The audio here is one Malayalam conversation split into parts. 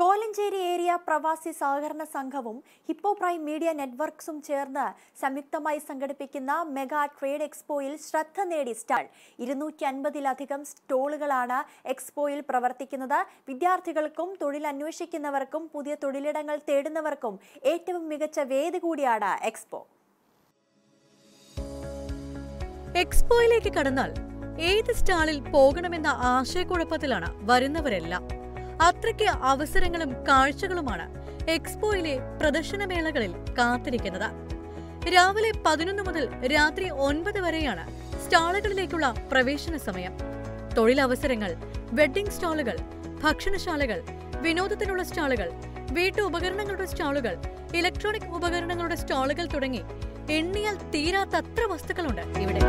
കോലഞ്ചേരി ഏരിയ പ്രവാസി സഹകരണ സംഘവും ഹിപ്പോ പ്രൈം മീഡിയ നെറ്റ്വർക്സും ചേർന്ന് സംയുക്തമായി സംഘടിപ്പിക്കുന്ന മെഗാ ട്രേഡ് എക്സ്പോയിൽ ശ്രദ്ധ നേടി സ്റ്റാൾ. ഇരുന്നൂറ്റി അൻപതിലധികം സ്റ്റോളുകളാണ് എക്സ്പോയിൽ പ്രവർത്തിക്കുന്നത്. വിദ്യാർത്ഥികൾക്കും തൊഴിൽ അന്വേഷിക്കുന്നവർക്കും പുതിയ തൊഴിലിടങ്ങൾ തേടുന്നവർക്കും ഏറ്റവും മികച്ച വേദി കൂടിയാണ് എക്സ്പോ. എക്സ്പോയിലേക്ക് കടന്നാൽ ഏത് സ്റ്റാളിൽ പോകണമെന്ന ആശയക്കുഴപ്പത്തിലാണ് വരുന്നവരെല്ലാം. അത്രയ്ക്ക് അവസരങ്ങളും കാഴ്ചകളുമാണ് എക്സ്പോയിലെ പ്രദർശനമേളകളിൽ കാത്തിരിക്കുന്നത്. രാവിലെ പതിനൊന്ന് മുതൽ രാത്രി ഒൻപത് വരെയാണ് സ്റ്റാളുകളിലേക്കുള്ള പ്രവേശന സമയം. തൊഴിലവസരങ്ങൾ വെഡ്ഡിംഗ് സ്റ്റാളുകൾ ഭക്ഷണശാലകൾ വിനോദത്തിനുള്ള സ്റ്റാളുകൾ വീട്ടുപകരണങ്ങളുടെ സ്റ്റാളുകൾ ഇലക്ട്രോണിക് ഉപകരണങ്ങളുടെ സ്റ്റാളുകൾ തുടങ്ങി എണ്ണിയാൽ തീരാത്തത്ര വസ്തുക്കളുണ്ട് ഇവിടെ.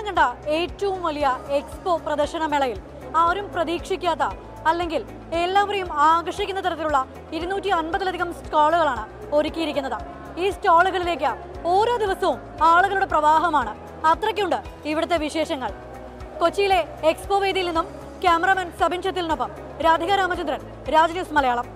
കേരളം കണ്ട ഏറ്റവും വലിയ എക്സ്പോ പ്രദർശനമേളയിൽ ആരും പ്രതീക്ഷിക്കാത്ത അല്ലെങ്കിൽ എല്ലാവരെയും ആകർഷിക്കുന്ന തരത്തിലുള്ള ഇരുന്നൂറ്റി അൻപതിലധികം സ്റ്റാളുകളാണ് ഒരുക്കിയിരിക്കുന്നത്. ഈ സ്റ്റാളുകളിലേക്ക് ഓരോ ദിവസവും ആളുകളുടെ പ്രവാഹമാണ്. അത്രയ്ക്കുണ്ട് ഇവിടുത്തെ വിശേഷങ്ങൾ. കൊച്ചിയിലെ എക്സ്പോ വേദിയിൽ നിന്നും ക്യാമറാമാൻ സബിൻ ചത്തിലിനൊപ്പം രാധിക രാമചന്ദ്രൻ രാജ് ന്യൂസ് മലയാളം.